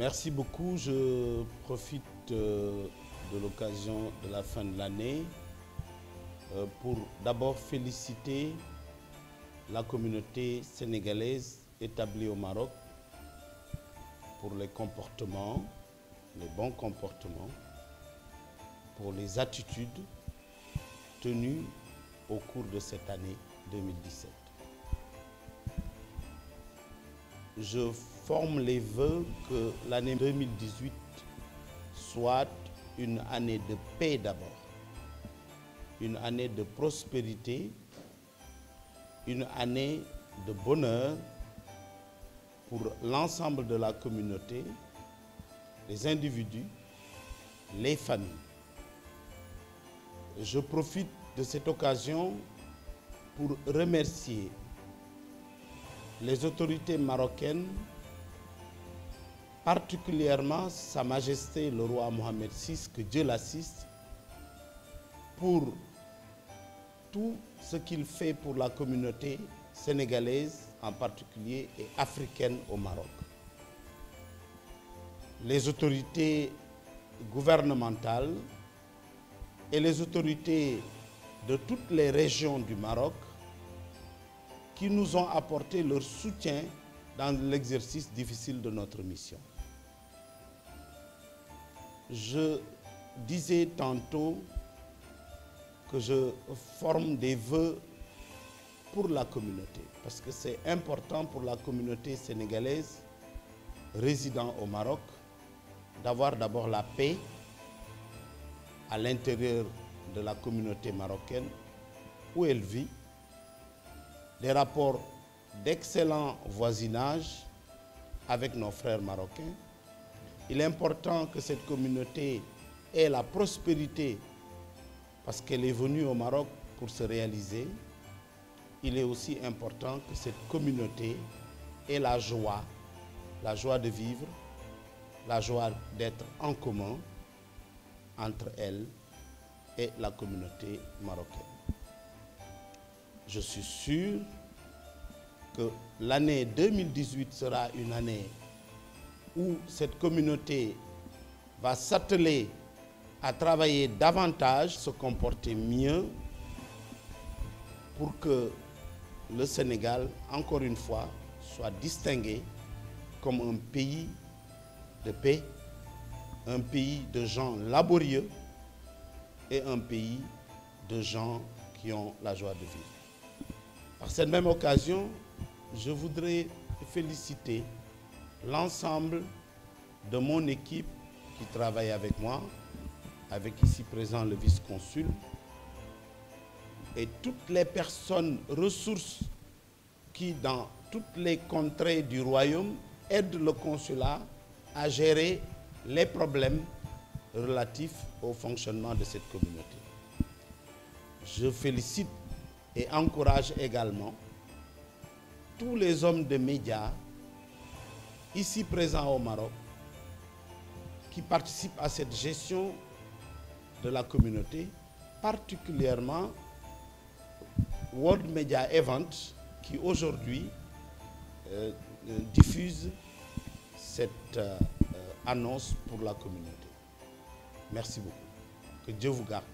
Merci beaucoup. Je profite euh, de l'occasion de la fin de l'année euh, pour d'abord féliciter la communauté sénégalaise établie au Maroc pour les comportements, les bons comportements, pour les attitudes tenues au cours de cette année 2017. Je forme les vœux que l'année 2018 soit une année de paix d'abord, une année de prospérité, une année de bonheur pour l'ensemble de la communauté, les individus, les familles. Je profite de cette occasion pour remercier les autorités marocaines, particulièrement Sa Majesté le roi Mohamed VI, que Dieu l'assiste, pour tout ce qu'il fait pour la communauté sénégalaise en particulier et africaine au Maroc. Les autorités gouvernementales et les autorités de toutes les régions du Maroc qui nous ont apporté leur soutien dans l'exercice difficile de notre mission. Je disais tantôt que je forme des vœux pour la communauté, parce que c'est important pour la communauté sénégalaise résidant au Maroc d'avoir d'abord la paix à l'intérieur de la communauté marocaine où elle vit, des rapports d'excellent voisinage avec nos frères marocains. Il est important que cette communauté ait la prospérité parce qu'elle est venue au Maroc pour se réaliser. Il est aussi important que cette communauté ait la joie, la joie de vivre, la joie d'être en commun entre elle et la communauté marocaine. Je suis sûr que l'année 2018 sera une année où cette communauté va s'atteler à travailler davantage, se comporter mieux pour que le Sénégal, encore une fois, soit distingué comme un pays de paix, un pays de gens laborieux et un pays de gens qui ont la joie de vivre. Par cette même occasion, je voudrais féliciter l'ensemble de mon équipe qui travaille avec moi, avec ici présent le vice-consul, et toutes les personnes ressources qui, dans toutes les contrées du royaume, aident le consulat à gérer les problèmes relatifs au fonctionnement de cette communauté. Je félicite et encourage également tous les hommes de médias ici présents au Maroc qui participent à cette gestion de la communauté, particulièrement World Media Event qui aujourd'hui euh, diffuse cette euh, annonce pour la communauté. Merci beaucoup. Que Dieu vous garde.